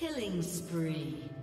Killing spree.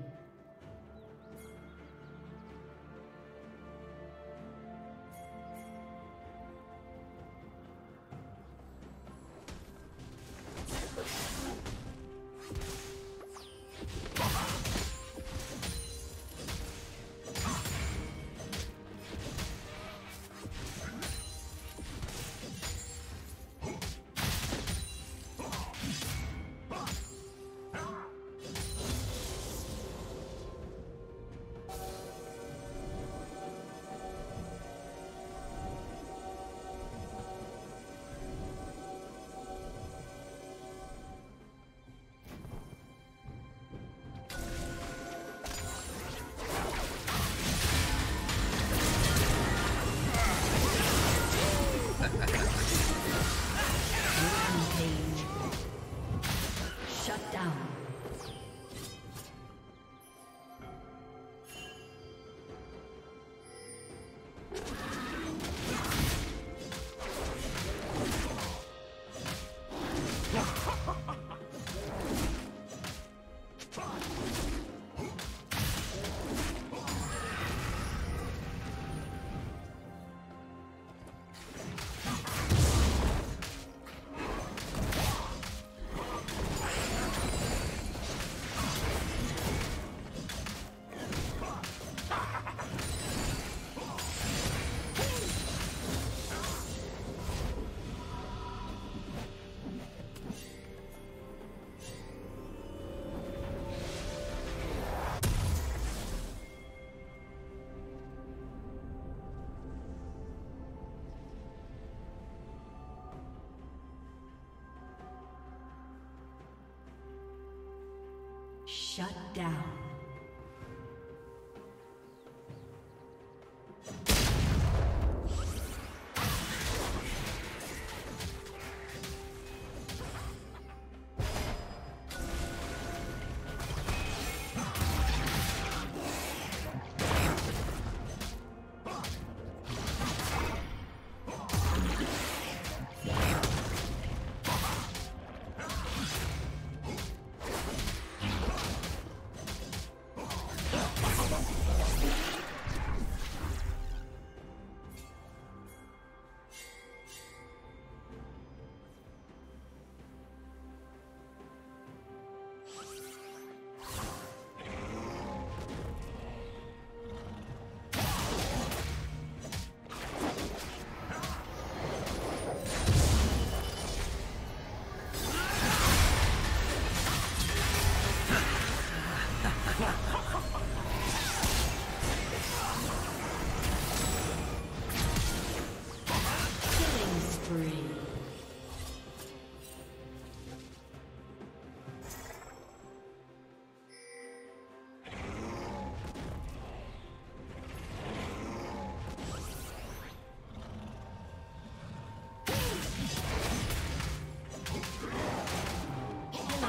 Shut down.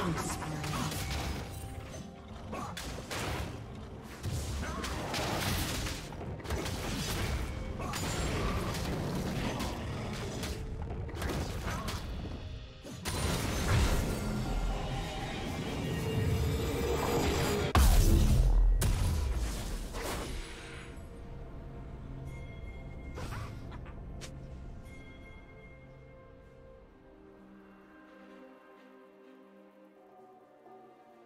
Down.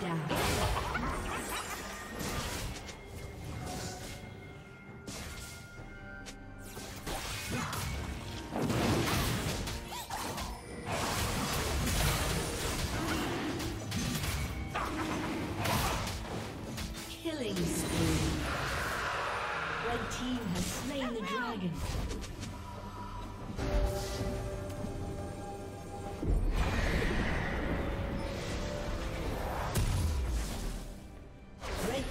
down.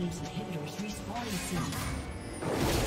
Team's inhibitors respawning soon.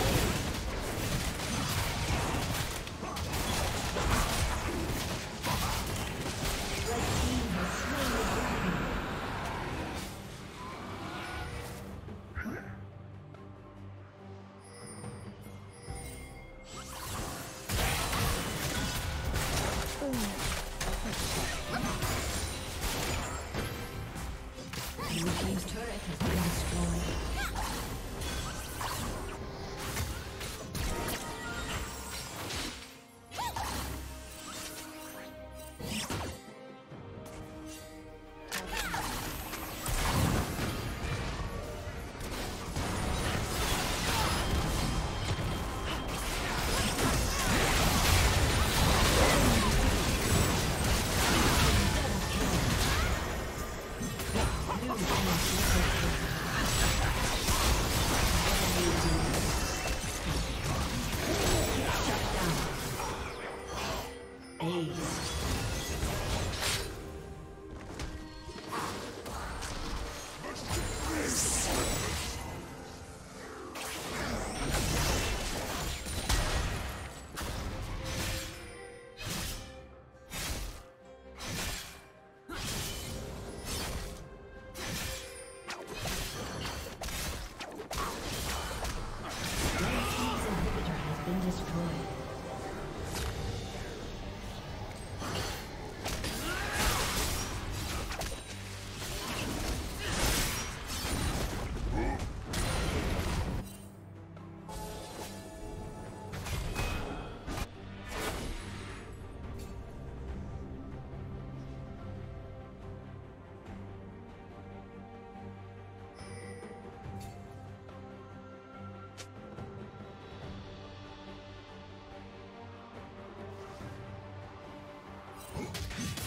Oh,